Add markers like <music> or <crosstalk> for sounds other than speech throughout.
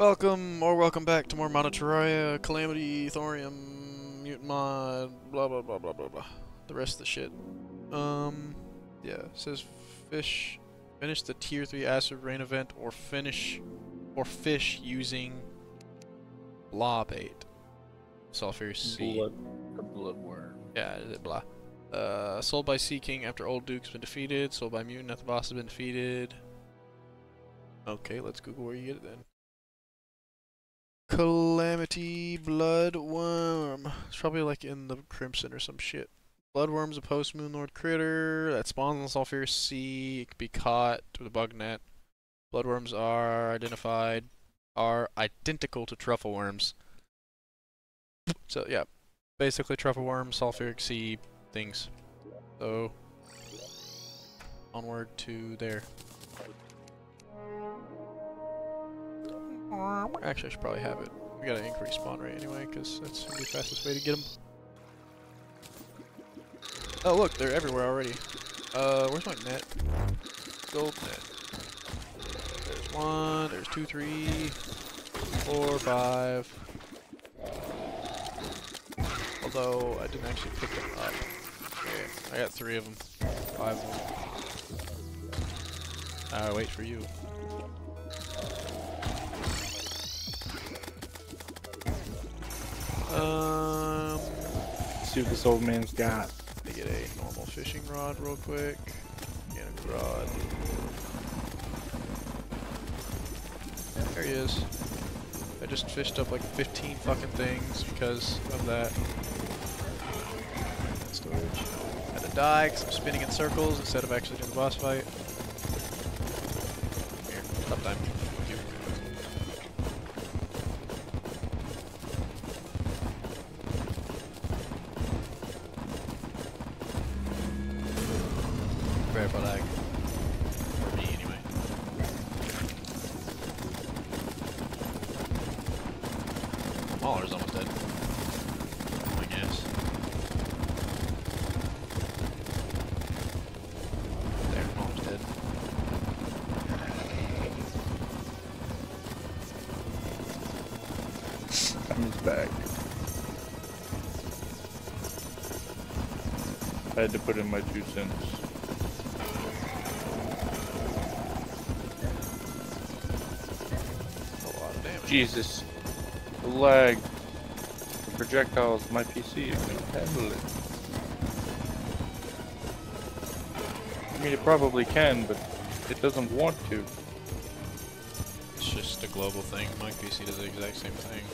Welcome or welcome back to more Mana Terraria, Calamity, Thorium, Mutant Mod, blah blah blah blah blah blah. The rest of the shit. Um, yeah, it says fish, finish the tier 3 acid rain event or finish, or fish using blah bait. Sulfur C. Blood, the bloodworm. Yeah, is it blah? Uh, sold by Sea King after Old Duke's been defeated. Sold by Mutant after the boss has been defeated. Okay, let's Google where you get it then. Calamity Bloodworm. It's probably like in the Crimson or some shit. Bloodworm's a post Moon Lord critter that spawns on Sulfur Sea. It can be caught with a bug net. Bloodworms are identified are identical to truffle worms. So yeah, basically truffle worm, sulfuric sea things. So onward to there. Actually, I should probably have it. We gotta increase spawn rate anyway, because that's the fastest way to get them. Oh look, they're everywhere already. Uh, where's my net? Gold net. There's one, there's two, three, four, five. Although I didn't actually pick them up. Okay, I got three of them. Five of them. I wait for you. Um, See what this old man's got. let me get a normal fishing rod real quick. Mechanical rod. There he is. I just fished up like 15 fucking things because of that. Storage. Had to die because I'm spinning in circles instead of actually doing the boss fight. Prepare for lag. For me, anyway. Oh, Mauler's almost dead. I guess. There, Mauler's dead. <laughs> Comes back. I had to put in my two cents. Jesus. The lag. The projectiles, my PC is gonna handle it. I mean, it probably can, but it doesn't want to. It's just a global thing. My PC does the exact same thing.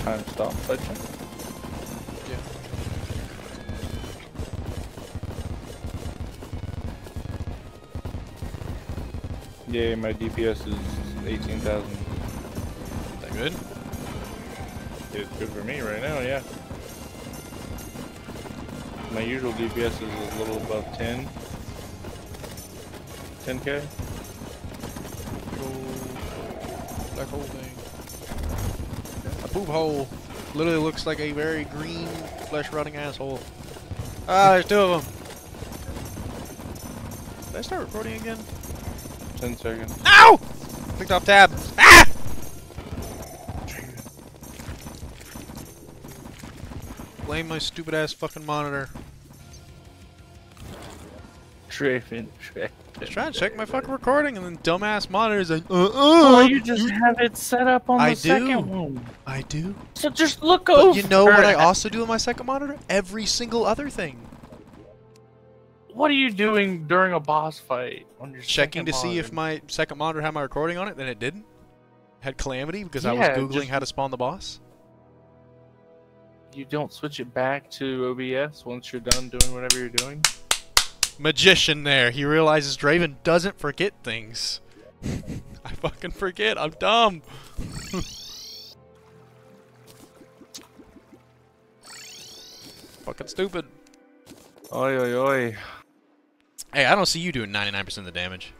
Time stop? Yeah. Yeah, my DPS is 18,000. That good? It's good for me right now, yeah. My usual DPS is a little above 10. 10k? Big old black hole thing. A poop hole. Literally looks like a very green, flesh-rotting asshole. Ah, there's two of them. Did I start recording again? 10 seconds. Ow! Picked off tab. Ah! Blame my stupid ass fucking monitor. Trafen, Trafen. I was trying to check my fucking recording and then dumbass monitor's like, uh uh. Oh, you just have it set up on the do. second one. I do. So just look But over. you know what I also do on my second monitor? Every single other thing. What are you doing during a boss fight on your Checking to second see if my second monitor had my recording on it, then it didn't. Had calamity because I was googling just- how to spawn the boss. you don't switch it back to OBS once you're done doing whatever you're doing. Magician there. He realizes Draven doesn't forget things. <laughs> I fucking forget. I'm dumb. fucking stupid. Oi oi oi. Hey, I don't see you doing 99% of the damage.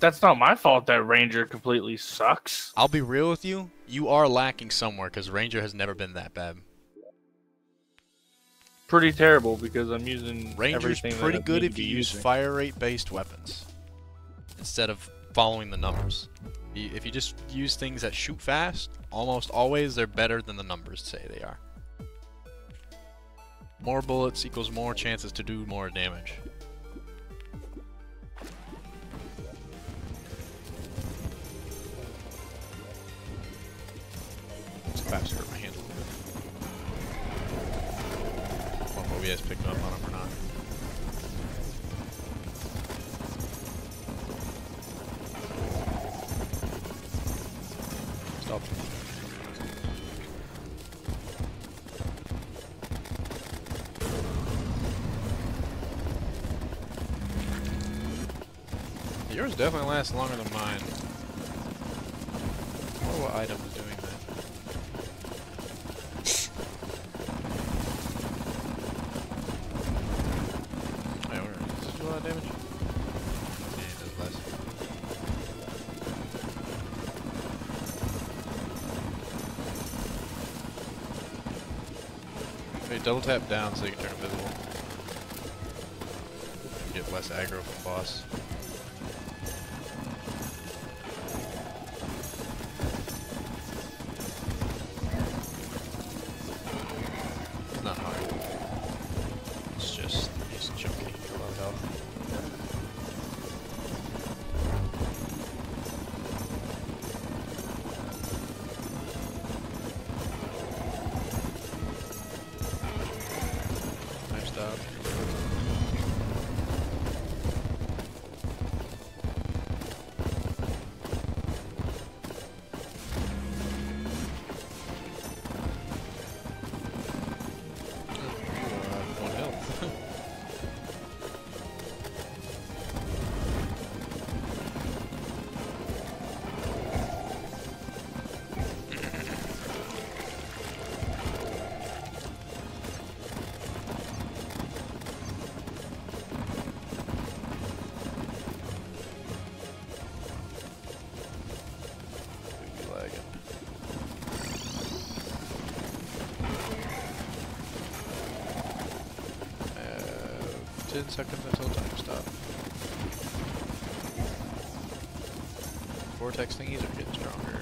That's not my fault that Ranger completely sucks. I'll be real with you. You are lacking somewhere because Ranger has never been that bad. Pretty terrible because I'm using Ranger's pretty good if you use using. fire rate based weapons instead of following the numbers. If you just use things that shoot fast, almost always they're better than the numbers say they are. More bullets equals more chances to do more damage. Claps hurt I don't know if OBS picked up on him or not. Stop. Yours definitely lasts longer than mine. What what item is doing that? Wait, where is this do a lot of damage? Yeah, does less. Wait, double tap down so you can turn invisible. Get less aggro from boss. Vortex thingies are getting stronger.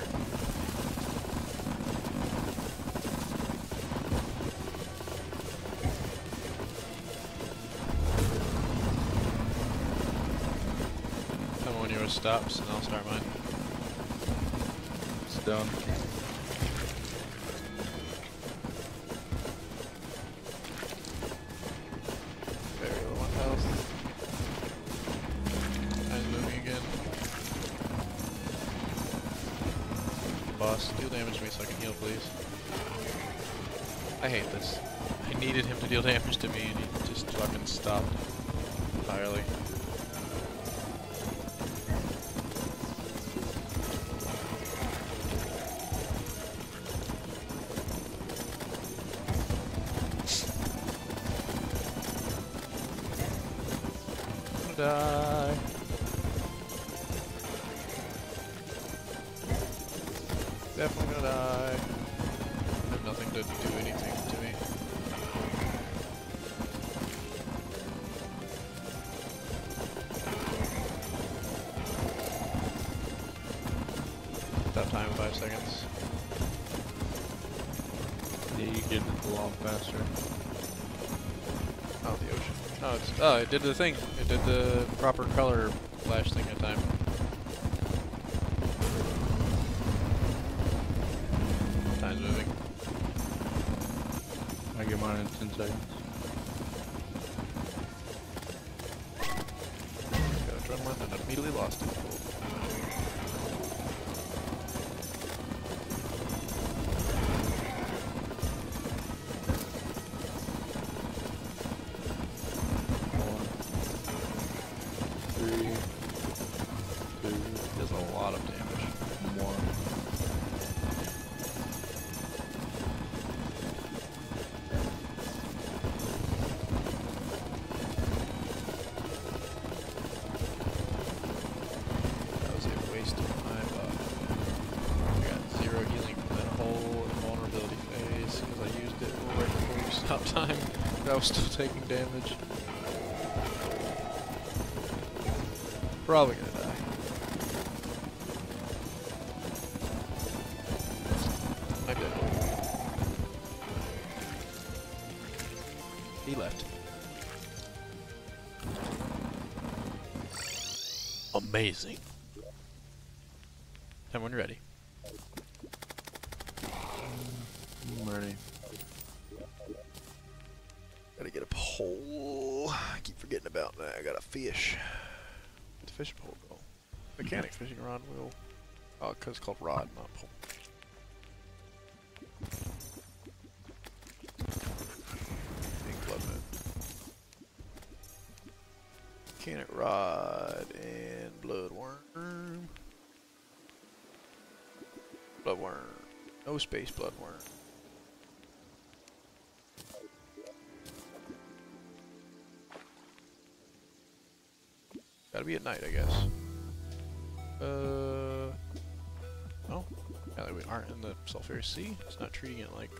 Tell me when yours stops and I'll start mine. It's done. Boss, deal damage to me so I can heal, please. I hate this. I needed him to deal damage to me and he just fucking stopped entirely. It did the thing. It did the proper color flash thing at time. Time's moving. I get mine in 10 seconds. Still taking damage. Probably gonna die. I'm dead. He left. Amazing. Me when ready. Pole. I keep forgetting about that. I got a fish. What's a fish pole go? Mechanic fishing rod will. Oh, cause it's called rod, not pole. Mechanic rod and bloodworm. Bloodworm. No space bloodworm. Be at night, I guess. Uh. Oh. Now that we aren't in the Sulphurous Sea, it's not treating it like.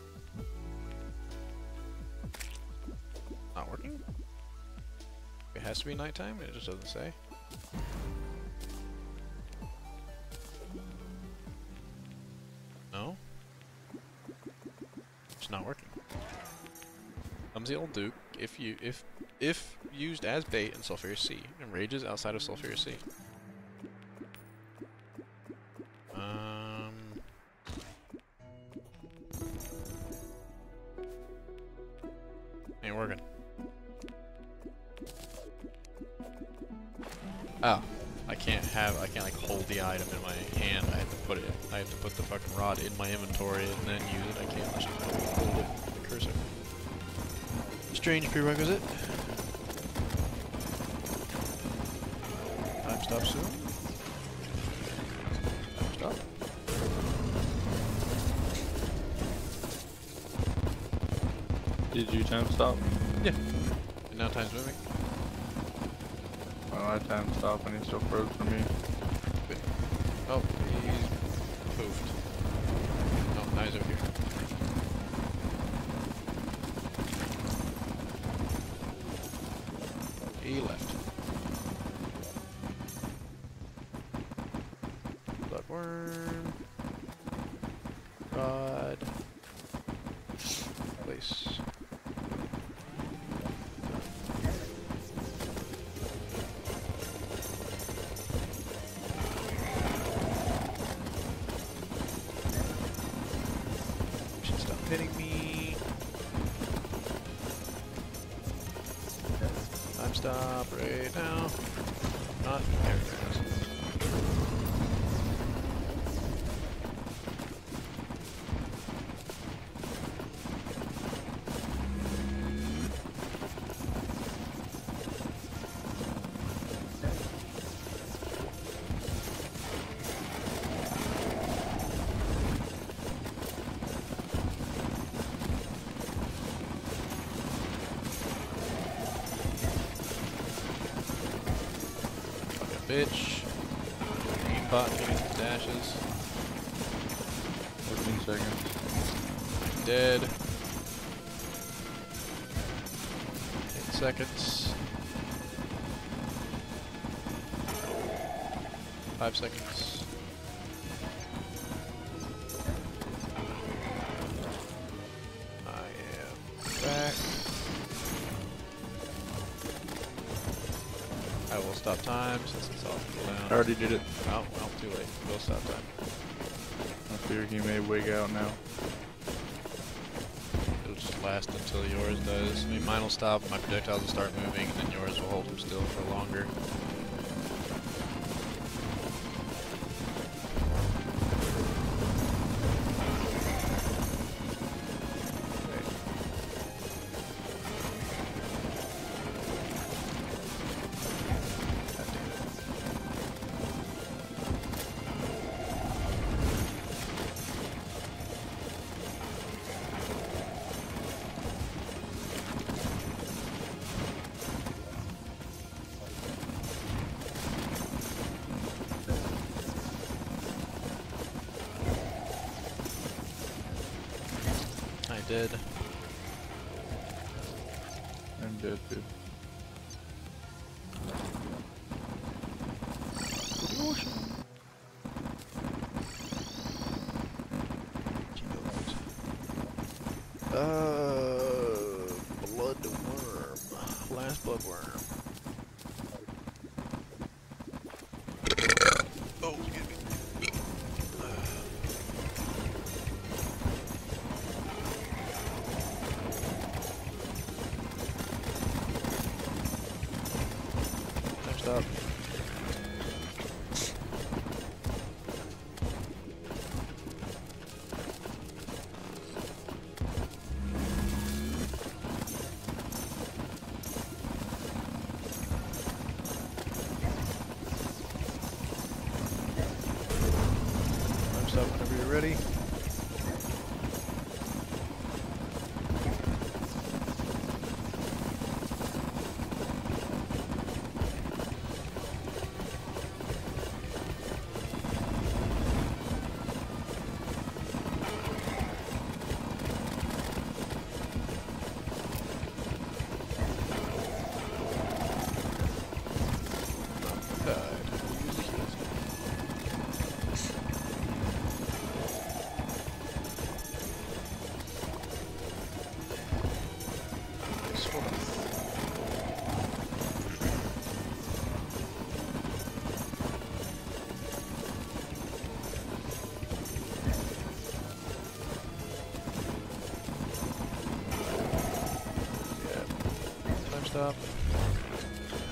Not working? It has to be nighttime? It just doesn't say. No? It's not working. Comes the old Duke. If you if if used as bait in Sulphurous Sea, and rages outside of Sulphurous Sea. Prerequisite. Time stop soon. Time stop. Did you time stop? And now time's moving. Well, I time stop and he still froze for me. Oh, he's poofed. Oh, now he's over here. Dead. Eight seconds. Five seconds. I am back. I will stop time since it's off the I already did it. Oh, well, too late. We'll stop time. I fear he may wig out now. It'll just yours does. I mean, mine will stop, my projectiles will start moving, and then yours will hold them still for longer.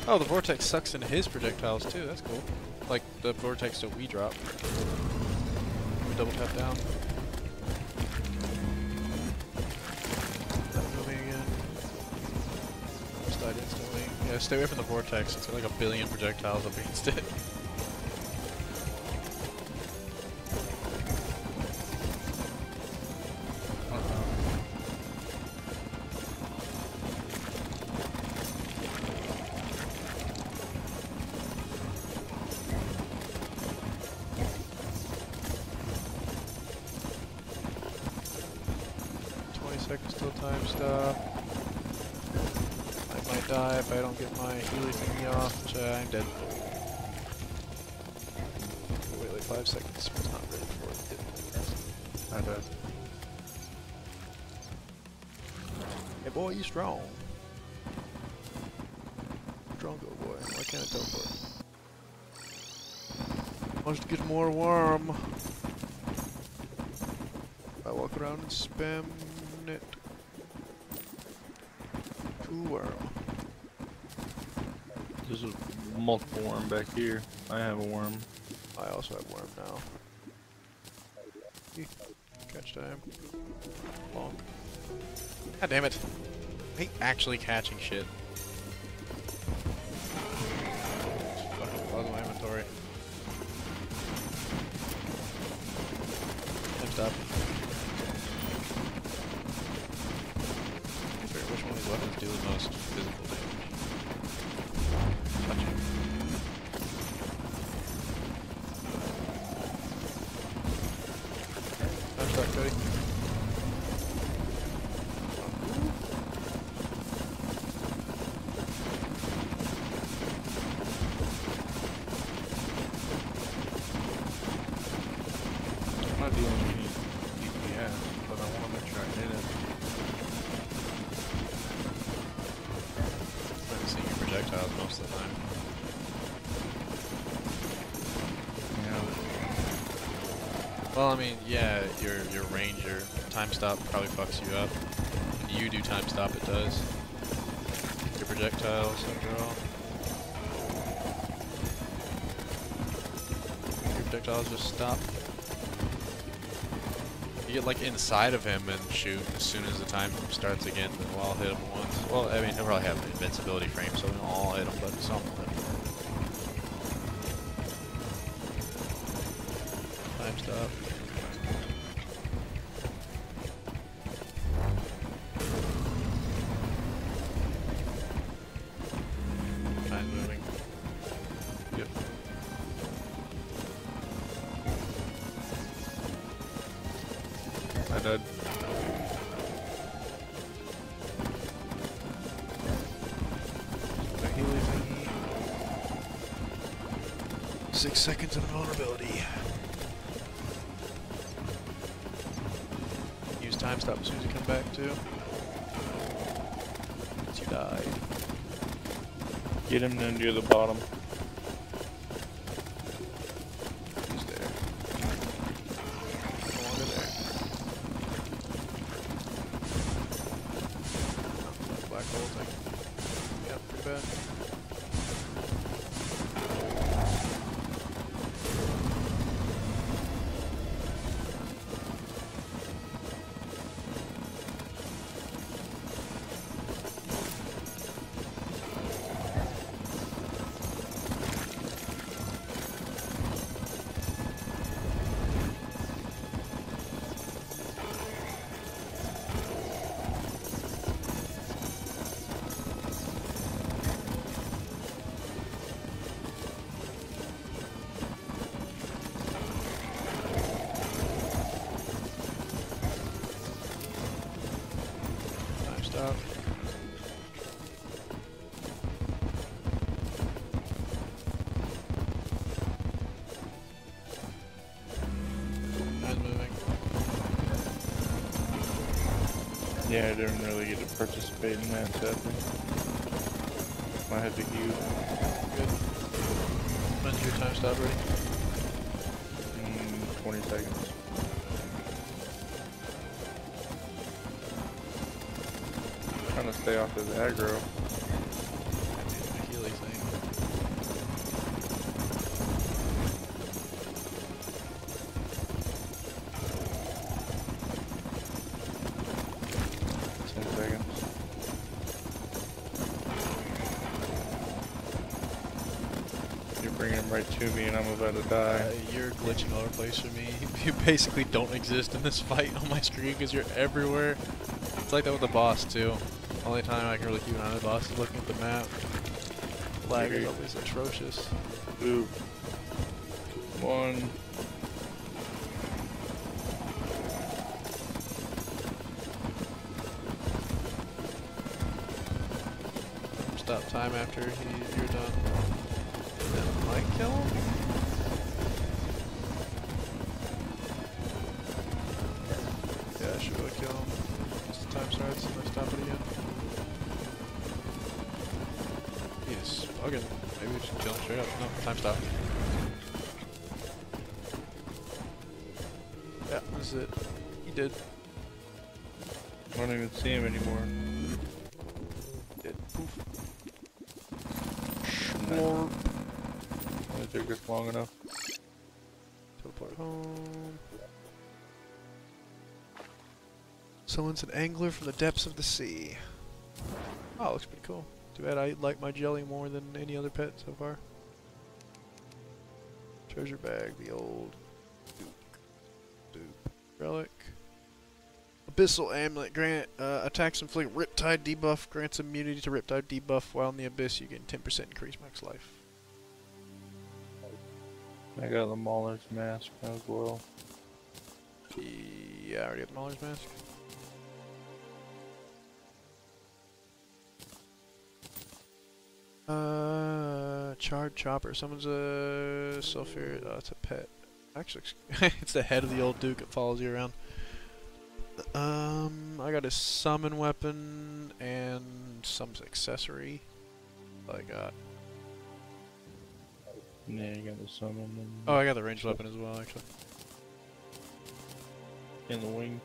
Oh, the vortex sucks into his projectiles too. That's cool. Like the vortex that we drop. We Double tap down. Died instantly. Yeah, stay away from the vortex. It's got like a billion projectiles up against it. <laughs> more worm. I walk around and spam it. Two worm. There's a multiple worm back here. I have a worm. I also have worm now. Eek. Catch time. Long. God damn it. I hate actually catching shit. Time I mean, yeah, your your ranger time stop probably fucks you up. When you do time stop, it does. Your projectiles after all. Your projectiles just stop. You get like inside of him and shoot as soon as the time starts again, we'll all hit him once. Well, I mean, he'll probably have an invincibility frame, so we won't all hit him, but some Get him down near the bottom. Yeah, I didn't really get to participate in that, sadly. I had to heal. Good. When's your time stop ready? Mm, 20 seconds. Trying to stay off his aggro. About to Uh, die. you're glitching all over the place for me. <laughs> You basically don't exist in this fight on my screen because you're everywhere. It's like that with the boss too. Only time I can really keep an eye on the boss is looking at the map. Lag is always atrocious. Two. One. Stop time after he, you're done. That might kill him. Kill straight up. No, time stop. Yeah, this is it. He did. I don't even see him anymore. Did. Poof. Nice. Only took us long enough. Teleport home. Someone's an angler from the depths of the sea. Oh, looks pretty cool. Too bad I like my jelly more than any other pet so far. Treasure bag, the old Duke. Duke. Relic. Abyssal amulet grant uh, attacks inflict Riptide debuff grants immunity to Riptide debuff while in the abyss you gain 10% increase max life. I got the Mauler's mask as well. Yeah, I already have the Mauler's mask. Uh, charred chopper. Someone's a sulfur. Oh, it's a pet. Actually, <laughs> it's the head of the old duke that follows you around. Um, I got a summon weapon and some accessory. I got. Yeah, you got the summon Oh, I got the ranged weapon as well, actually. and the wings.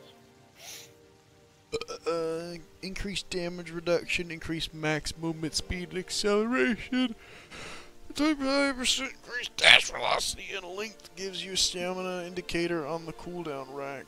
Uh, increased damage reduction, increased max movement speed and acceleration. 25% increased dash velocity and length gives you a stamina indicator on the cooldown rack.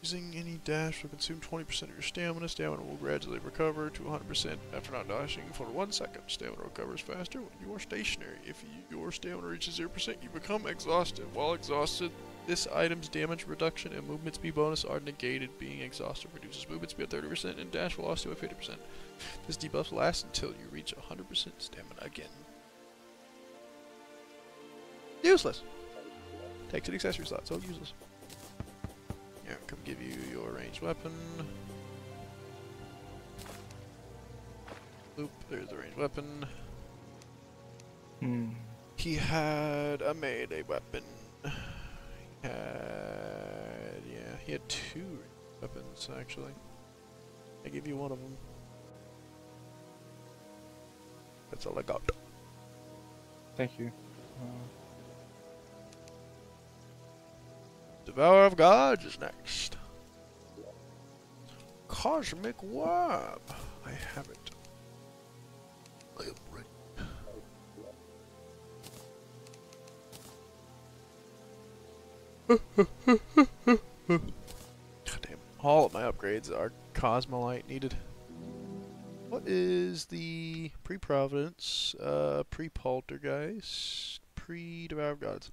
Using any dash will consume 20% of your stamina. Stamina will gradually recover to 100% after not dashing for one second. Stamina recovers faster when you are stationary. If you, your stamina reaches 0%, you become exhausted. While exhausted, this item's damage reduction and movement speed bonus are negated. Being exhausted reduces movement speed by 30% and dash velocity by 50%. This debuff lasts until you reach 100% stamina again. Useless. Takes an accessory slot, so useless. Yeah, come give you your ranged weapon. Oop, there's the ranged weapon. Hmm. He had a melee weapon. Had yeah, he had two weapons actually. I give you one of them. That's all I got. Thank you. Uh, Devourer of Gods is next. Cosmic Worm. I have it. Goddamn. All of my upgrades are Cosmilite needed. What is the pre-Providence, uh, pre-Poltergeist, pre-Devour of Gods?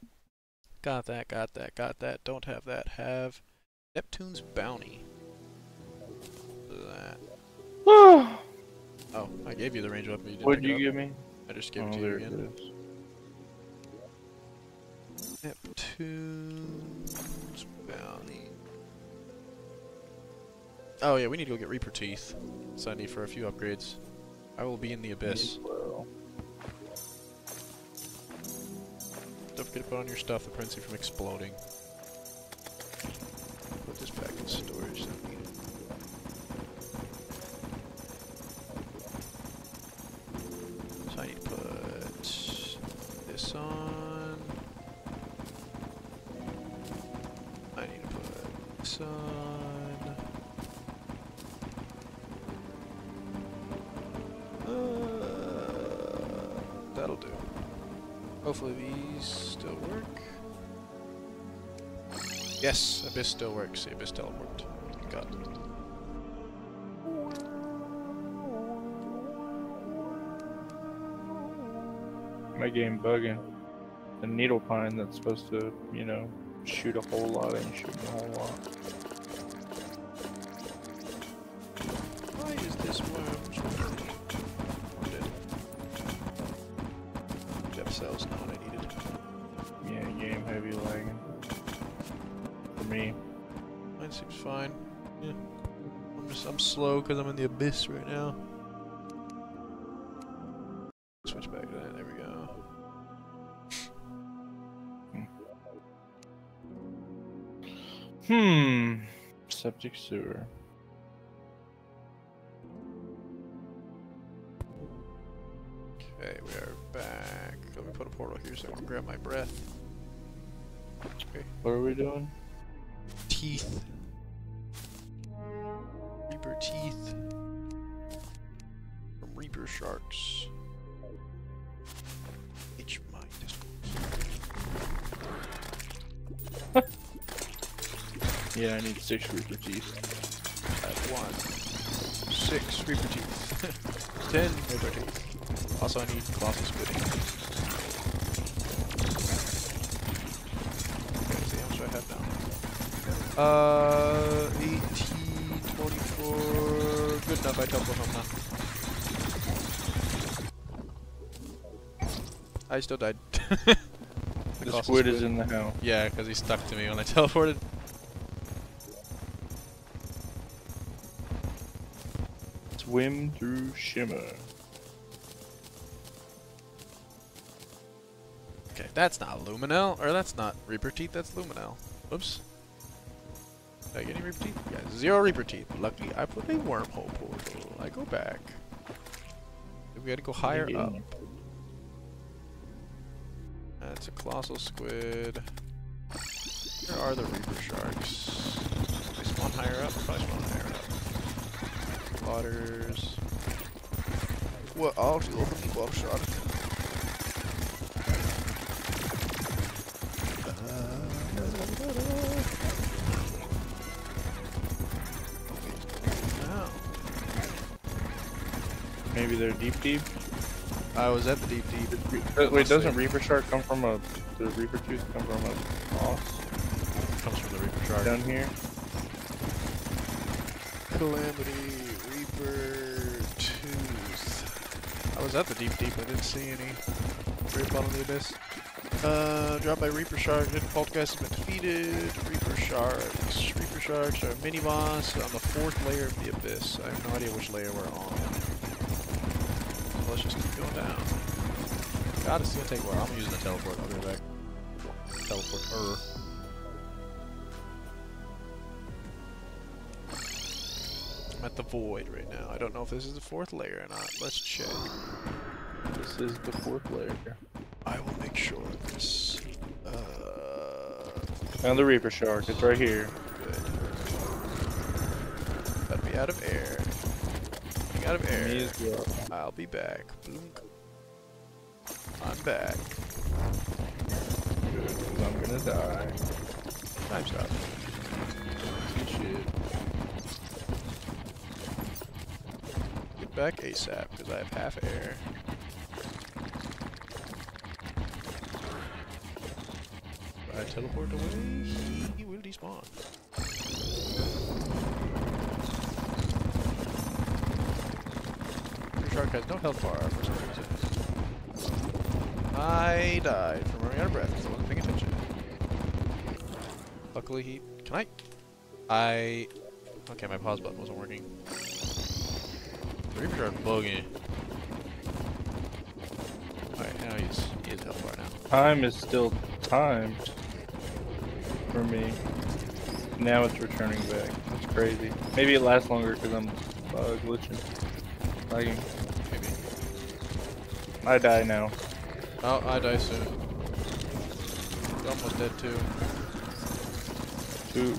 Got that, got that, got that. Don't have that. Have Neptune's Bounty. That. <sighs> Oh, I gave you the range weapon. You didn't What'd you give me? I just gave oh, it to you again. Neptune's Bounty. Oh yeah, we need to go get Reaper Teeth. Need for a few upgrades. I will be in the abyss. Don't forget to put on your stuff to prevent you from exploding. Uh, that'll do. Hopefully these still work. Yes, Abyss still works. The Abyss teleport. Got it. my game bugging. The needle pine that's supposed to, you know, shoot a whole lot ain't shooting a whole lot. Because I'm in the abyss right now. Switch back to that. There we go. Hmm. Septic sewer. Okay, we are back. Let me put a portal here so I can grab my breath. Okay. What are we doing? Teeth. Six Reaper teeth. At one. Six Reaper teeth. <laughs> Ten Reaper teeth. Also I need colossal spitting. Okay, see how much I have now. Uh, 18, 24. Good enough, I doubled him now. I still died. <laughs> The Colossal squid is in the house. Yeah, because he stuck to me when I <laughs> teleported. Swim through shimmer. Okay, that's not Lumenyl, or that's not Reaper Teeth, that's Lumenyl. Oops. Did I get any Reaper Teeth? Yeah, zero Reaper Teeth. Luckily, I put a wormhole portal. I go back. We gotta go higher up. That's a colossal squid. Where are the Reaper sharks? They spawn higher up? Probably spawn higher up. Waters. What? She's open the water shark. Oh. Maybe they're deep deep. I was at the deep deep. Uh, Wait, doesn't Must. Reaper Shark come from a the Reaper Tooth come from a boss Comes from the Reaper shark. down here? Calamity, I was at the deep deep, I didn't see any. Very bottom of the abyss. Uh, dropped by Reaper Shark. Hidden Poltergeist has been defeated. Reaper Sharks. Reaper Sharks are mini boss on the fourth layer of the abyss. I have no idea which layer we're on. So let's just keep going down. God, it's gonna take a while. I'm using the teleport. I'll be right back. Teleport. Er. I'm at the void right now. I don't know if this is the fourth layer or not. Let's check. This is the fourth layer. I will make sure of this. Uh, Found the Reaper Shark. It's right here. good. Let me out of air. Getting out of air. well. I'll be back. I'm back. Good, I'm gonna die. Time stop. Good shit. Get back ASAP because I have half air. I teleport away, he will despawn. Your shark has no health bar for some reason. I died from running out of breath because I wasn't paying attention. Luckily he... Can I... I... Okay, my pause button wasn't working. The Reapers are bugging. Alright, now he's... He is health now. Time is still timed for me. Now it's returning back. That's crazy. Maybe it lasts longer because I'm uh, glitching. Lagging. Maybe. I die now. Oh, I die soon. Almost dead too. Two,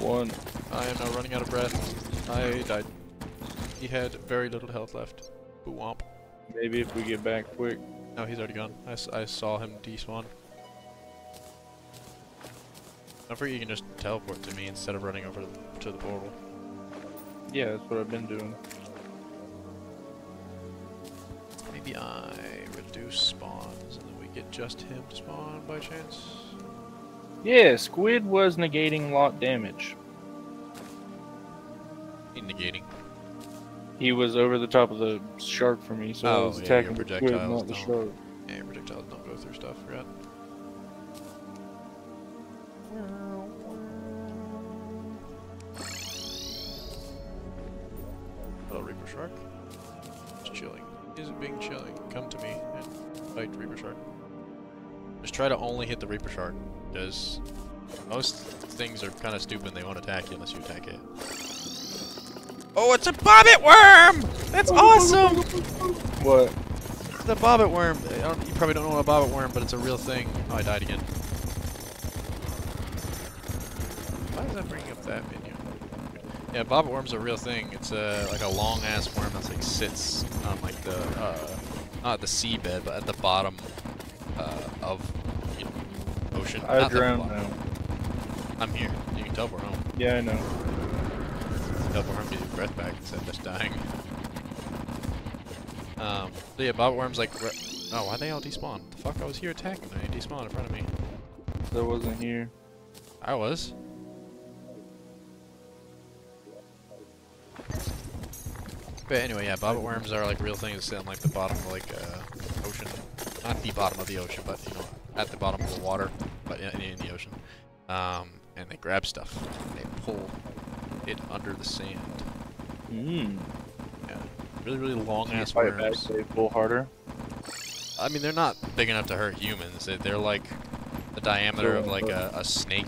one. I am now running out of breath. I died. He had very little health left. Boo womp. Maybe if we get back quick. No, he's already gone. I, I saw him despawn. Don't forget you can just teleport to me instead of running over to the, portal. Yeah, that's what I've been doing. Maybe I reduce spawns and then we get just him to spawn by chance. Yeah, Squid was negating lot damage. Negating. He was over the top of the shark for me, so I Oh, was yeah, attacking the squid, not the shark. Yeah, projectiles don't go through stuff, forgot. Hello, Reaper Shark. It's chilling. Is it being chilling? Come to me and fight Reaper Shark. Just try to only hit the Reaper Shark, because most things are kind of stupid and they won't attack you unless you attack it. Oh, it's a bobbit worm! That's awesome! What? The bobbit worm. You probably don't know what a bobbit worm, but it's a real thing. Oh, I died again. Why is that bringing up that menu? Yeah, bobbit worm's a real thing. It's a like a long ass worm that's like sits on like the uh, not at the seabed, but at the bottom uh, of you know, ocean. I Not drowned now. I'm here. You can teleport home. Yeah, I know. Teleport home, get your breath back instead of just dying. Um, so yeah, bobbit worms like. Oh, why they all despawn? The fuck, I was here attacking them. They despawned in front of me. That wasn't here. I was. But anyway, yeah, bobbit worms are like real things that sit on like the bottom of like uh, ocean, not the bottom of the ocean, but you know, at the bottom of the water, but in, in the ocean. Um, and they grab stuff. They pull it under the sand. Mmm. Yeah, really, really long ass Fight back, worms. they pull harder. I mean, they're not big enough to hurt humans. They- They're like the diameter of like uh, a, a snake.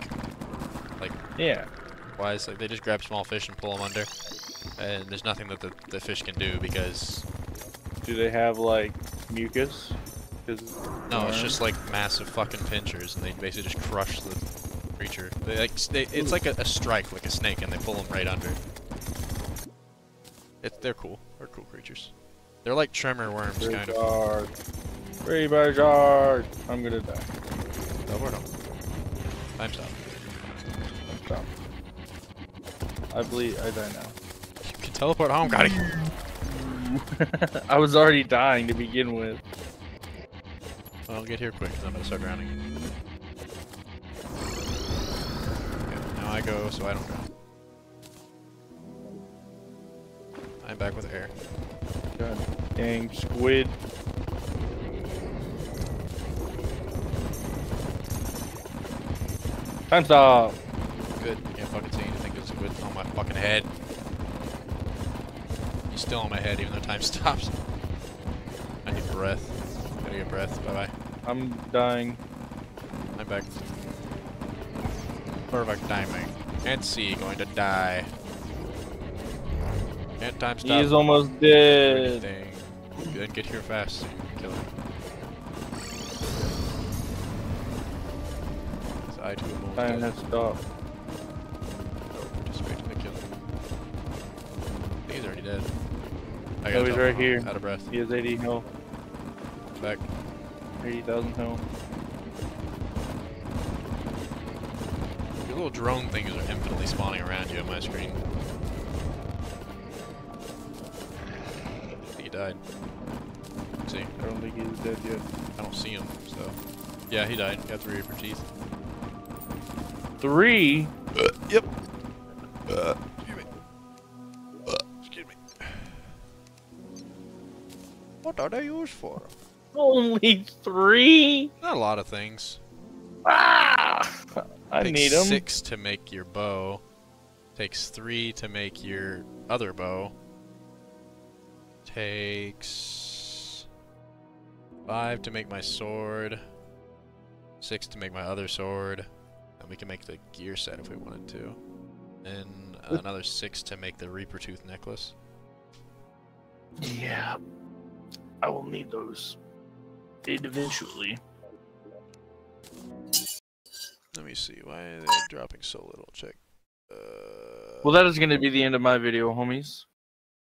Like yeah. Why is like they just grab small fish and pull them under, and there's nothing that the, the fish can do because Do they have like mucus? 'Cause no, it's just like massive fucking pinchers, and they basically just crush the creature. They like they, it's like a, a strike, like a snake, and they pull them right under. It, they're cool. They're cool creatures. They're like tremor worms, Free kind of. shark. Free by shark. I'm gonna die. Over them. Time stop. Stop. I bleed. I die now. You can teleport home, got it. <laughs> I was already dying to begin with. Well, get here quick, I'm gonna start drowning. I go so I don't drown. I'm back with air. God dang squid. Time stop. Good. Can't fucking see anything because it's with on my fucking head. He's still on my head even though time <laughs> stops. I need breath. Gotta get breath. Bye bye. I'm dying. I'm back. Perfect timing. Can't see, going to die. Can't time stop. He's almost dead. Then get here fast so you can kill him. His eye to a mole. Time has stopped. Participate in the kill. I think he's already dead. I No, he's right him. here. Out of breath. He has 80 health. Back. 80,000 health. Little drone things are infinitely spawning around you on my screen. He died. Let's see. I don't think he's dead yet. I don't see him, so. Yeah, he died. Got three Reaper teeth. Three? yep. Uh, excuse me. Uh, excuse me. What are they used for? Only three? Not a lot of things. I Takes need him. six to make your bow. Takes three to make your other bow. Takes five to make my sword. Six to make my other sword. And we can make the gear set if we wanted to. And another six to make the Reaper Tooth necklace. Yeah. I will need those eventually. Let me see. Why are they dropping so little? Check. Uh, Well, that is going to be the end of my video, homies.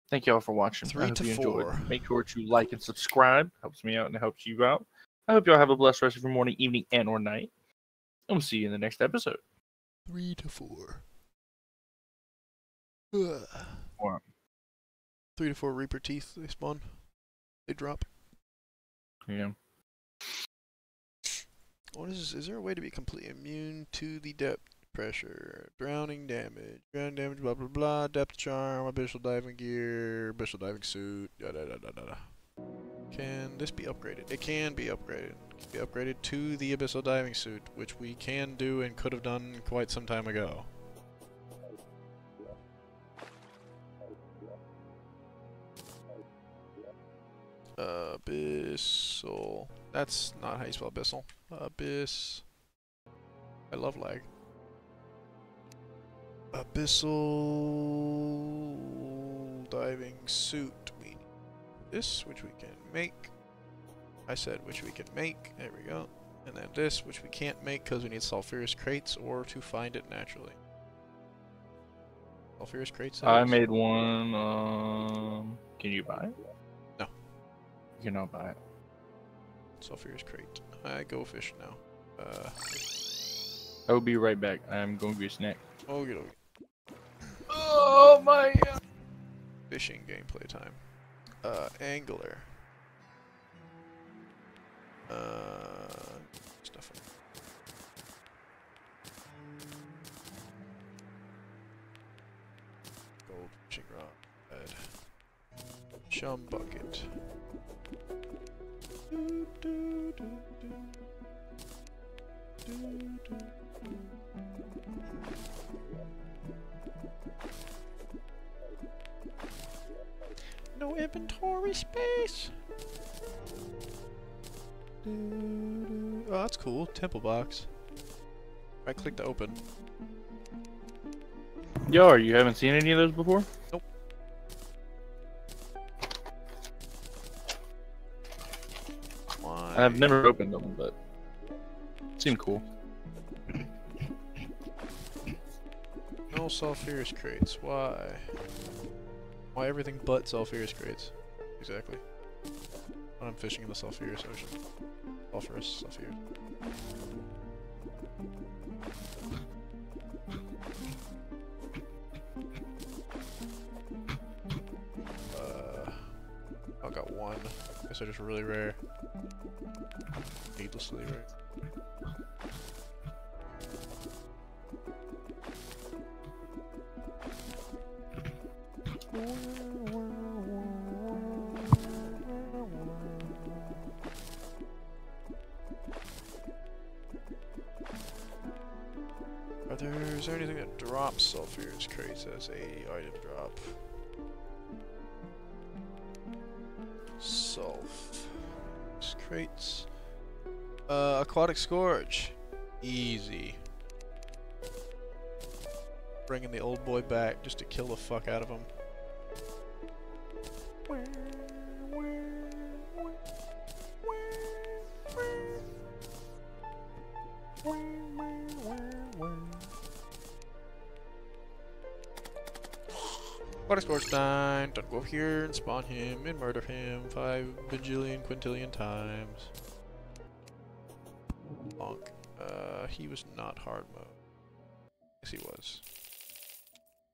Thank you all for watching. Three I hope to you enjoyed. four. Make sure to like and subscribe. Helps me out and helps you out. I hope you all have a blessed rest of your morning, evening, and or night. And we'll see you in the next episode. three to four. Ugh. Four. Three to four Reaper teeth. They spawn. They drop. Yeah. What is? Is there a way to be completely immune to the depth pressure, drowning damage, ground damage, blah blah blah, depth charm, abyssal diving gear, abyssal diving suit, da da da da da. da. Can this be upgraded? It can be upgraded. It can be upgraded to the abyssal diving suit, which we can do and could have done quite some time ago. Abyssal. That's not how you spell abyssal. Abyss. I love lag. Abyssal diving suit. We need this, which we can make. I said which we can make. There we go. And then this, which we can't make because we need sulfurous crates or to find it naturally. Sulfurous crates. I made one. Um, can you buy it? No. You cannot buy it. sulfurous crate. I go fish now. Uh, I will be right back. I am going to get a snack. oh, get over. Oh my god. Fishing gameplay time. Uh, angler. Uh, stuff. Gold fishing rod. Chum bucket. No inventory space. Oh, that's cool. Temple box. I click to open. Yo, you haven't seen any of those before? I've never opened them, but seemed cool. No sulfurous crates. Why? Why everything but sulfurous crates? Exactly. I'm fishing in the sulfurous ocean. Sulfurous, sulfurous. Uh, I got one. Guess they're just really rare. Needlessly rare. Are there, is there anything that drops sulfurous crates as a item drop? Sulf. crates. Uh, aquatic scourge, easy. Bringing the old boy back just to kill the fuck out of him. What a time! Don't go here and spawn him and murder him five bajillion quintillion times. He was not hard mode. Yes, he was.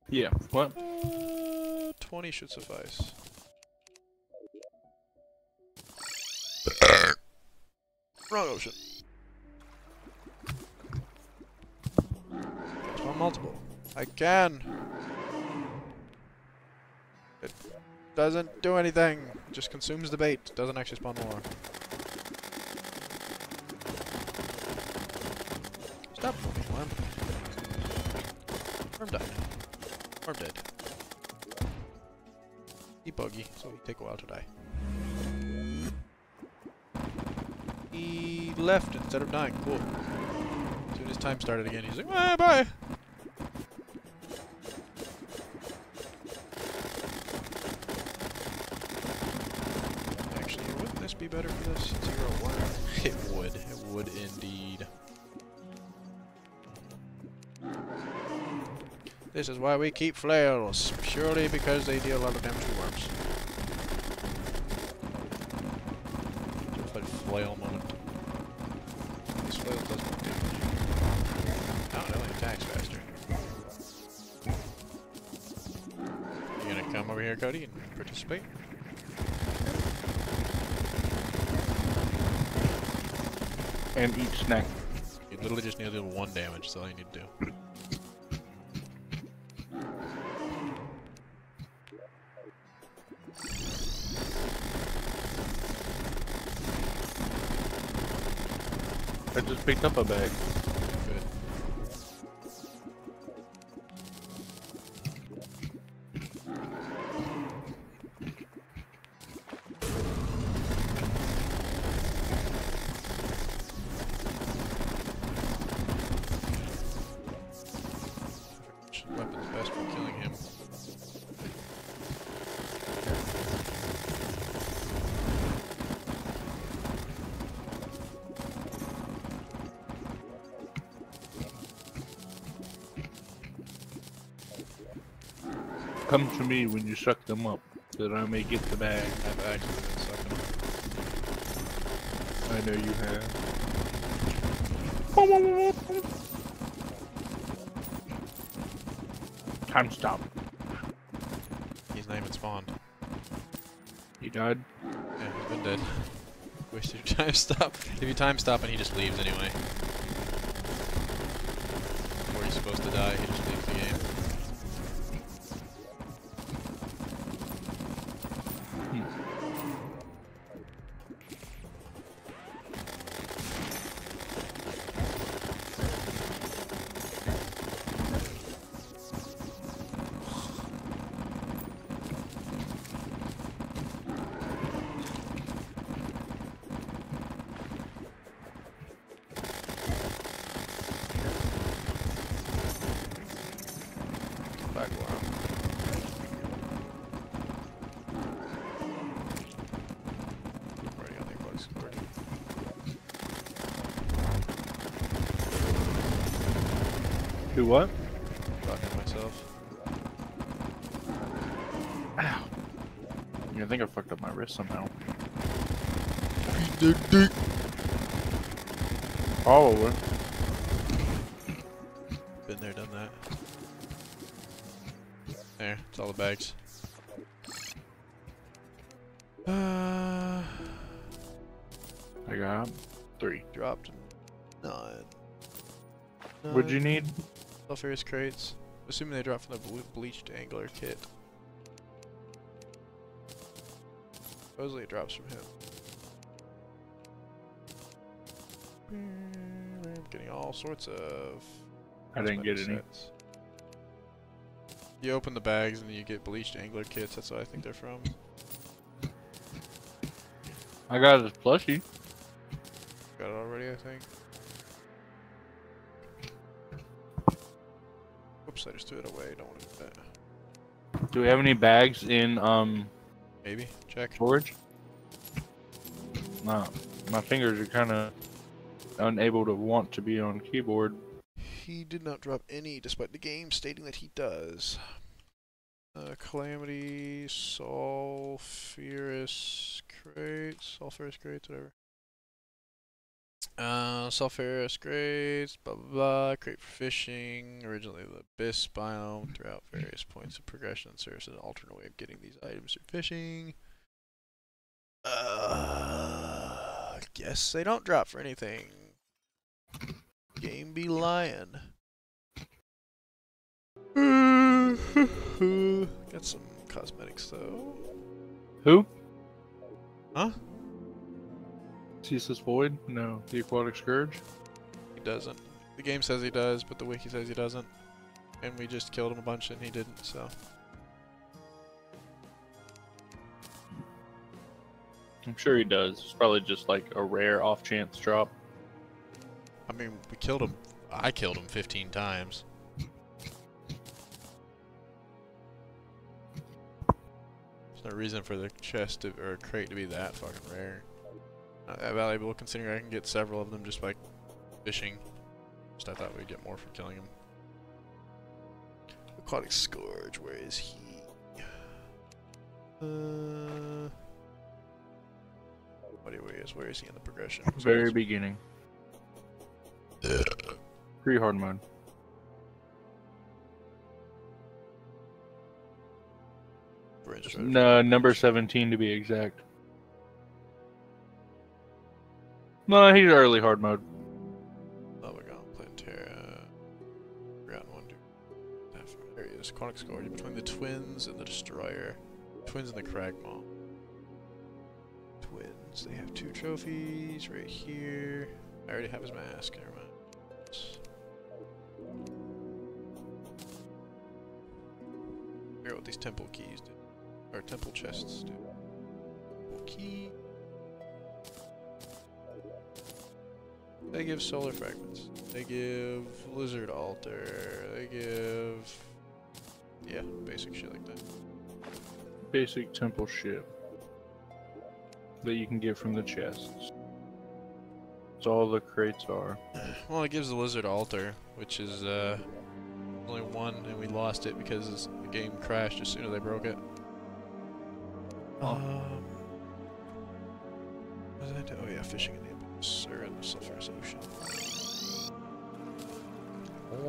Yeah. What? Uh, 20 should suffice. Wrong ocean. Spawn multiple. I can. It doesn't do anything. Just consumes the bait. Doesn't actually spawn more. Stop moving, worm. Worm died. Worm dead. He buggy, so he take a while to die. He left instead of dying. Cool. As soon as time started again, he's like, bye bye. This is why we keep flails, purely because they deal a lot of damage to worms. Just like flail moment. This flail does more damage. Oh, it only attacks faster. You gonna come over here, Cody, and participate? And eat snack. You literally just need to do one damage, that's all you need to do. Picked up a bag. When you suck them up, that I may get the bag. I've actually been sucking him. I know you have. Time stop. He's not even spawned. He died. Yeah, he's been dead. <laughs> Wasted your time stop. If you time stop and he just leaves anyway. Before he's supposed to die, he just leaves the game. Wrist somehow. Dick, dick. Probably. Been there, done that. There, it's all the bags. Uh, I got three. dropped nine. What'd you need? Sulfurous crates. Assuming they dropped from the ble- bleached angler kit. Supposedly it drops from him. I'm getting all sorts of. I didn't get any. sets. You open the bags and you get bleached angler kits. That's what I think they're from. I got this plushie. got it already, I think. Oops, I just threw it away. Don't want to do that. Do we have any bags in um Maybe. Check. storage? No, my fingers are kind of unable to want to be on keyboard. He did not drop any, despite the game stating that he does. Uh, Calamity, Sulfurous Crates, Sulfurous Crates, whatever. Uh, Sulfurous Crates, blah blah blah, crate for fishing, originally the Abyss biome, throughout various points of progression serves as an alternate way of getting these items through fishing. Uh, guess they don't drop for anything. Game be lying. <laughs> Got some cosmetics though. Who? Huh? Ceaseless Void? No. The Aquatic Scourge? He doesn't. The game says he does, but the wiki says he doesn't. And we just killed him a bunch and he didn't, so. I'm sure he does. It's probably just like a rare off chance drop. I mean, we killed him. I killed him 15 times. There's no reason for the chest to, or crate to be that fucking rare. Not that valuable considering I can get several of them just by fishing. Just I thought we'd get more for killing him. Aquatic Scourge, where is he? Uh, what where is? Where is he in the progression? Very beginning. Pretty hard mode. No, number 17 to be exact. No, he's early hard mode. Oh Lobagon, Plantera, Forgotten Wonder. There he is. Aquatic Scourge between the Twins and the Destroyer. Twins and the Cragmaw. Twins. They have two trophies right here. I already have his mask. Never mind. Figure out what these temple keys do. Or temple chests do. Temple key. They give solar fragments. They give lizard altar. They give yeah, basic shit like that. Basic temple shit. That you can get from the chests. That's all the crates are. <clears throat> Well, it gives the lizard altar, which is uh only one, and we lost it because the game crashed as soon as I broke it. Oh. Um, what did I do? Oh yeah, fishing abyss or in the sulfurous ocean. Put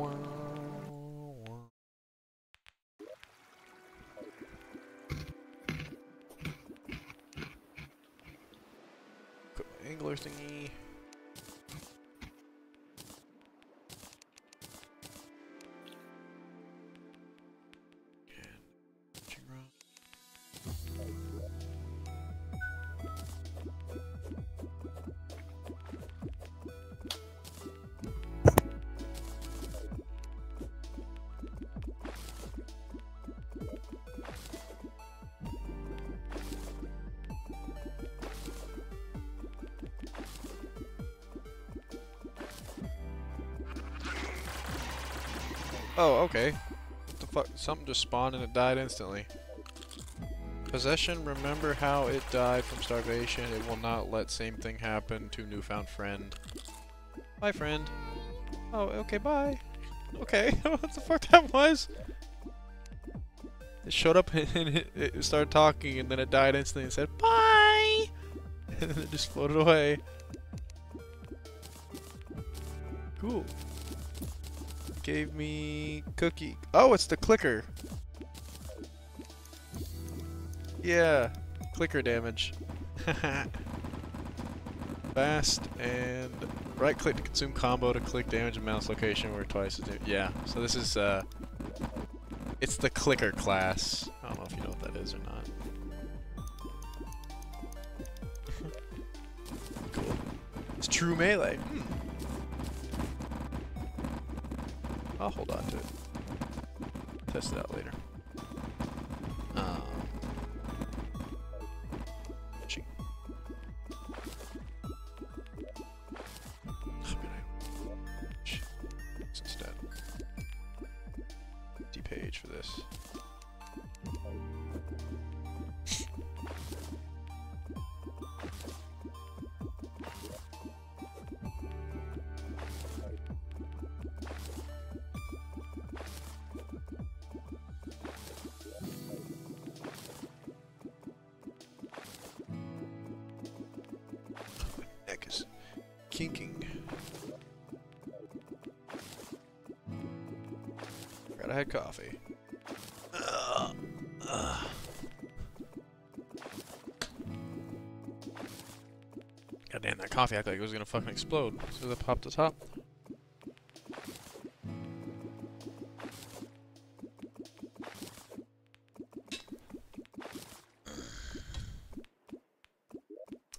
Something just spawned and it died instantly. Possession, remember how it died from starvation? It will not let same thing happen to newfound friend. Bye, friend. Oh, okay, bye. Okay, <laughs> what the fuck that was? It showed up <laughs> and it, it started talking and then it died instantly and said, bye! <laughs> And then it just floated away. Cool gave me cookie. Oh, it's the clicker. Yeah, clicker damage. <laughs> Fast and right click to consume combo to click damage and mouse location where twice as Yeah, so this is uh it's the clicker class. I don't know if you know what that is or not. <laughs> cool. It's true melee. Hmm. I'll hold on to it. Test it out later. Coffee acted like it was gonna fucking explode. So I popped the top.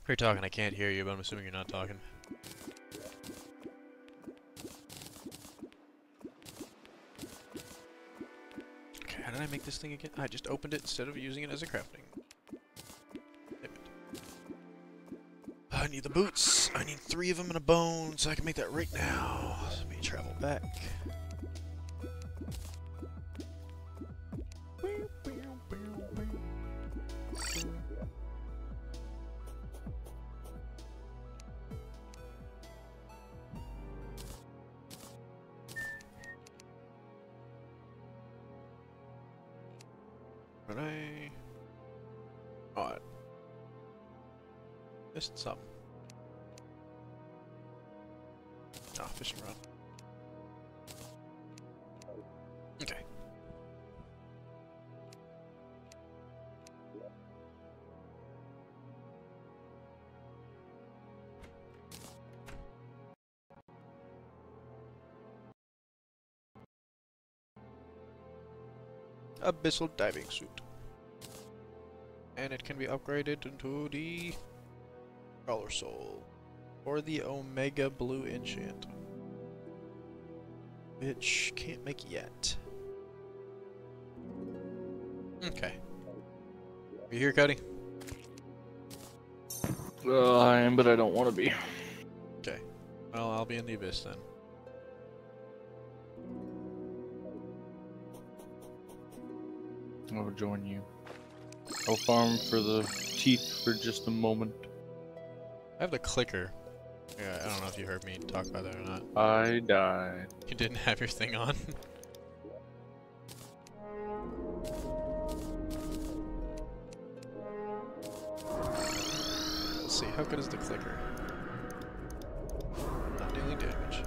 If you're talking, I can't hear you, but I'm assuming you're not talking. Okay, how did I make this thing again? I just opened it instead of using it as a crafting. I need the boots. I need three of them and a bone, so I can make that right now. Let me travel back. Missed something. Ah, fishing rod. Okay. Abyssal diving suit. And it can be upgraded into the Crawler Soul. Or the Omega Blue Enchant. Which can't make yet. Okay. Are you here, Cody? Uh, I am, but I don't want to be. Okay. Well, I'll be in the Abyss then. I'll join you. I'll farm for the teeth for just a moment. I have the clicker. Yeah, I don't know if you heard me talk about that or not. I died. You didn't have your thing on? Let's see, how good is the clicker? Not dealing damage.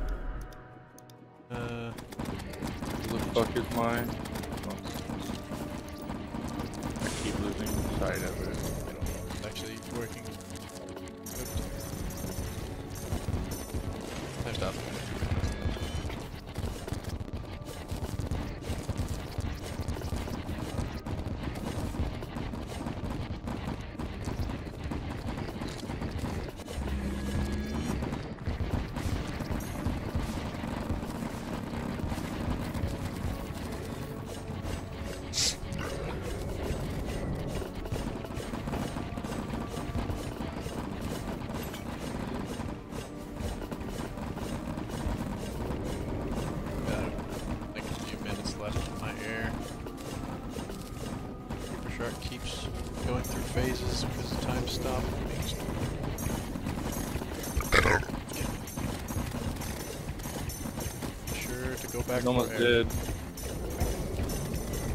Uh, Who the fuck is mine? Back I'm almost for air. dead.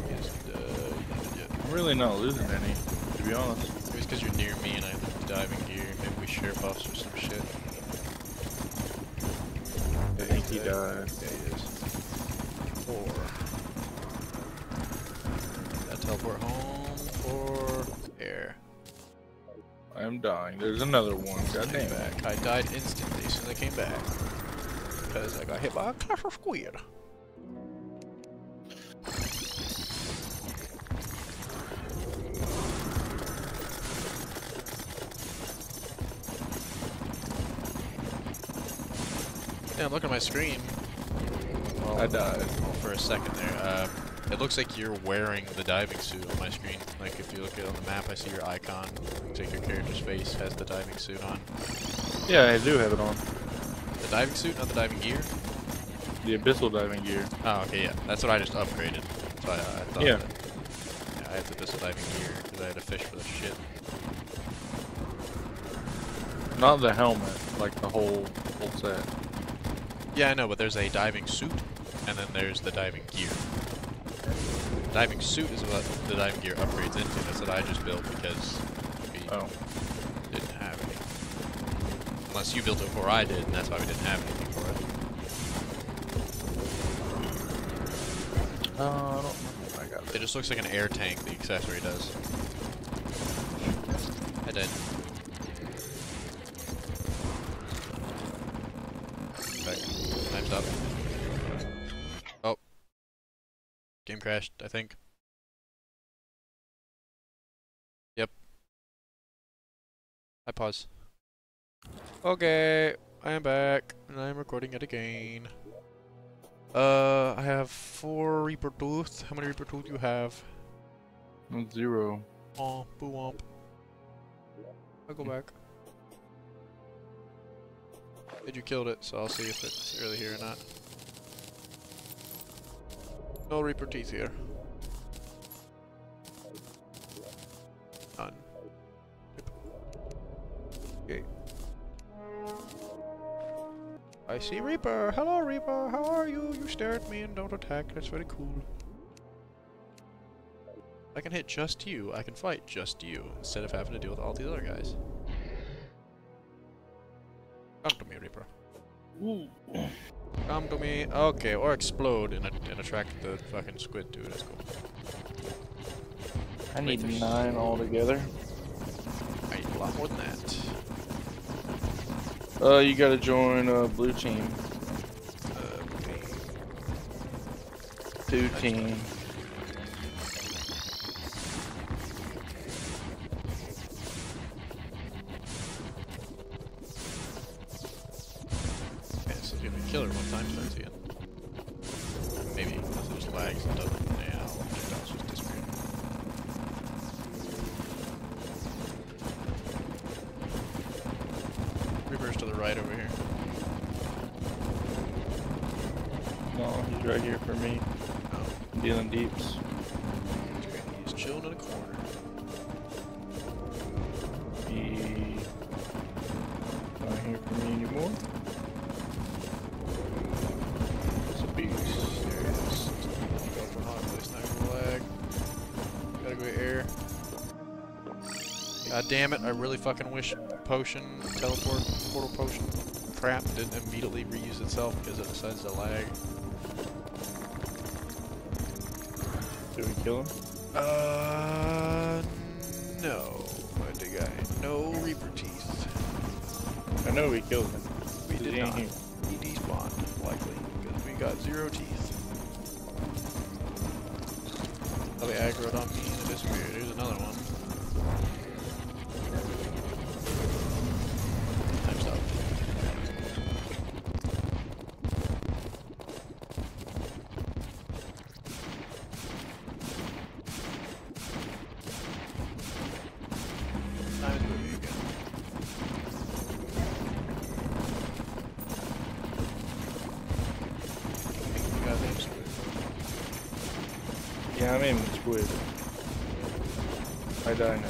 Yes. I'm really not losing any, to be honest. Maybe it's because you're near me and I have diving gear. Maybe we share buffs or some shit. I think he died. Yeah, he is. Four. Gotta teleport home for air. I'm dying. There's another one. God Came damn it. back. I died instantly as soon as I came back. Because I got hit by a cluster squid. My screen. Well, I died. well, for a second there. Uh, it looks like you're wearing the diving suit on my screen. Like if you look at it on the map, I see your icon. Looks like your character's face has the diving suit on. Yeah, I do have it on. The diving suit, not the diving gear. The abyssal diving gear. Oh, okay, yeah. That's what I just upgraded. So I, I thought Yeah. that, yeah, I had the abyssal diving gear because I had to fish for the shit. Not the helmet, like the whole whole set. Yeah, I know, but there's a diving suit, and then there's the diving gear. Diving suit is what the diving gear upgrades into. That's what I just built because we Oh. didn't have any. Unless you built it before I did, and that's why we didn't have anything for it. Uh, I don't know. I got It just looks like an air tank, the accessory does. I did. Crashed, I think. Yep. I pause. Okay, I am back, and I am recording it again. Uh, I have four Reaper Tooth. How many Reaper Tooth do you have? it. Zero. Oh, boo womp. I'll go back. Did you killed it, so I'll see if it's really here or not. No Reaper teeth here. None. Okay. I see Reaper! Hello Reaper! How are you? You stare at me and don't attack. That's very cool. I can hit just you, I can fight just you, instead of having to deal with all these other guys. Come to me, Reaper. Ooh. Come to me. Okay, or explode and, and attract the fucking squid dude. That's cool. I need Wait, nine altogether. I need a lot more than that. Uh, you gotta join uh, blue team. Uh, okay. Two team. One time again. Maybe because it just lags and doesn't. Yeah, I'll projectiles just disappear. Reaper's to the right over here. No, he's right here for me. Oh, Dealing deeps. He's chilling in a corner. God damn it, I really fucking wish potion, teleport, portal potion crap didn't immediately reuse itself because it decides to lag. Did we kill him? Uh, no, my big guy. No Reaper teeth. I know we killed him. We He did not. here. Aiming squid. I die now.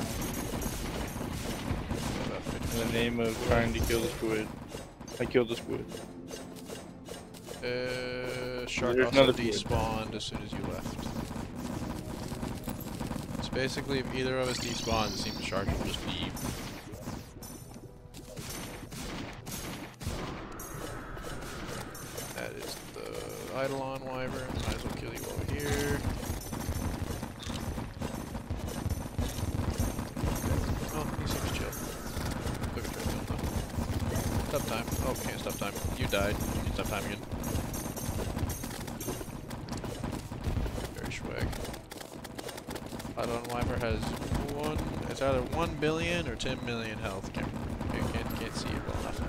In the name of trying to kill the squid. I killed the squid. Uh, shark There's also despawned as soon as you left. It's basically, if either of us despawns, it seems the shark will just leave. Can't stop time. You died. You can stop time again. Very swag. Eidolon Wyvern has one. It's either one billion or ten million health. Can't can't, can't, see it well enough.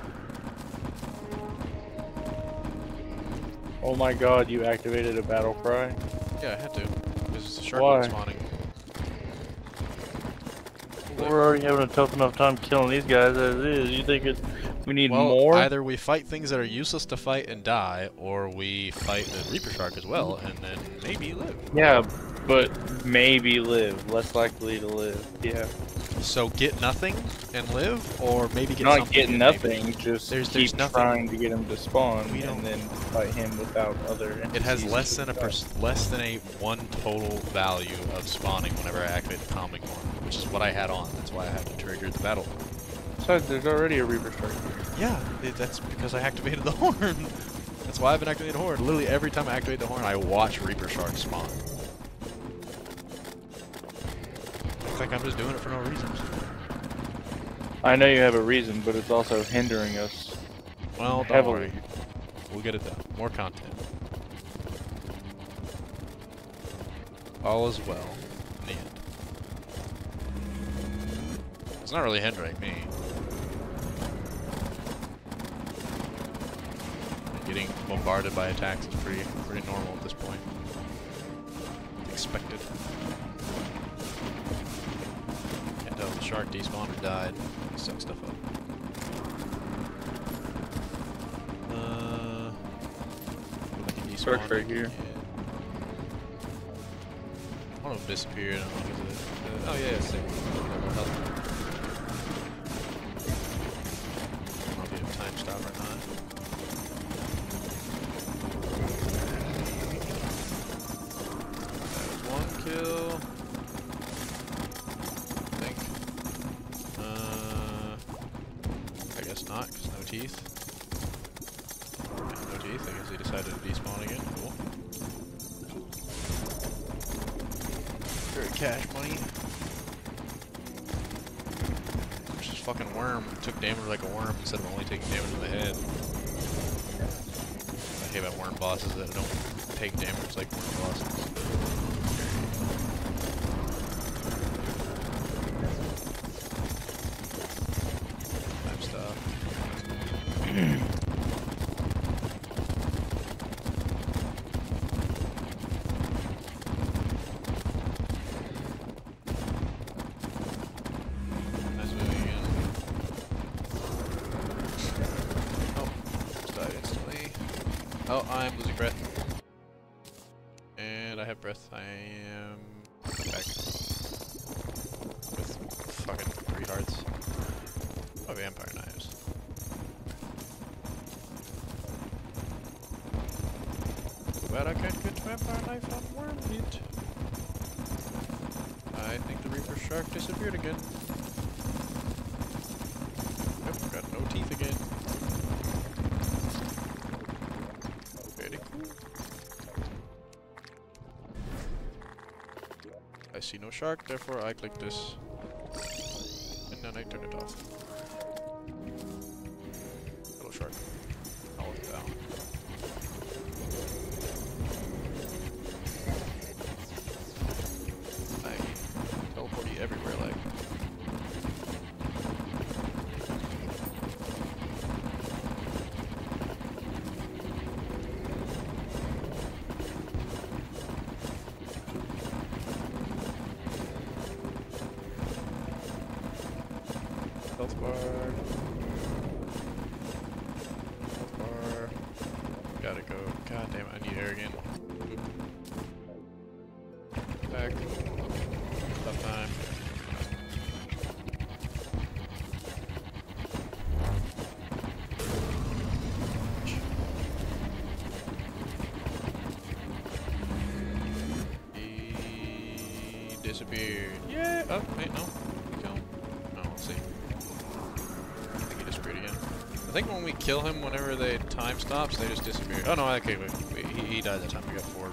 Oh my god, you activated a battle cry? Yeah, I had to. Because the shark Why? spawning. We're already having a tough enough time killing these guys as is. You think it We need well, more. either we fight things that are useless to fight and die, or we fight the Reaper Shark as well, and then maybe live. Yeah, but maybe live. Less likely to live. Yeah. So get nothing and live, or maybe get Not something get nothing, maybe- just There's- keep there's nothing. trying to get him to spawn, We don't- and then fight him without other. It has less than a fight. pers- less than a one total value of spawning whenever I activate the calming horn, which is what I had on. That's why I had to trigger the battle. Besides, there's already a Reaper Shark. Yeah, that's because I activated the <laughs> horn. That's why I've been activating the horn. Literally every time I activate the horn, I watch Reaper Shark spawn. Looks like I'm just doing it for no reason. I know you have a reason, but it's also hindering us Well, don't heavily. worry. We'll get it done. More content. All is well. In the end. It's not really hindering me. Getting bombarded by attacks is pretty pretty normal at this point. Expected. Can't tell if the shark despawned or died. Suck stuff up. Uh, like a Shark's despawn right here. One of them disappeared. I don't know if it's a- uh, oh yeah, it's Took damage like a worm instead of only taking damage to the head. I hate about worm bosses that don't take damage like worm bosses. Vampire knife on worm meat. I think the Reaper Shark disappeared again. Yep, got no teeth again. Very cool. I see no shark, therefore I click this. Disappeared. Yeah. Oh, wait, no. Kill him. No, let's see. I think he disappeared again. I think when we kill him, whenever they time stops, they just disappear. Oh no, okay, wait, wait he, he died that time. We got four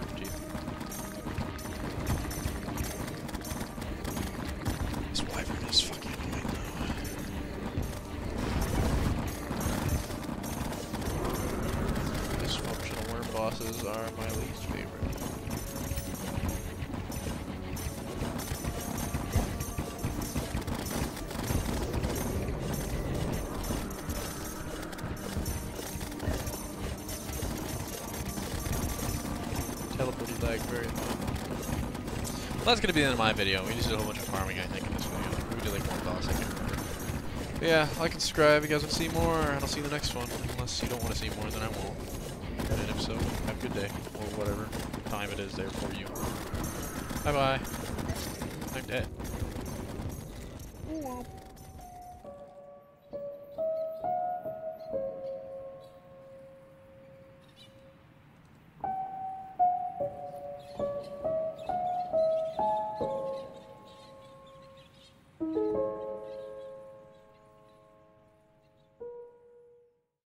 gonna be the end of my video. We just did a whole bunch of farming, I think, in this video. We did like one boss, I can't remember. But yeah, like and subscribe if you guys want to see more, and I'll see you in the next one. Unless you don't want to see more, then I won't. And if so, have a good day, or whatever time it is there for you. Bye bye. I'm dead.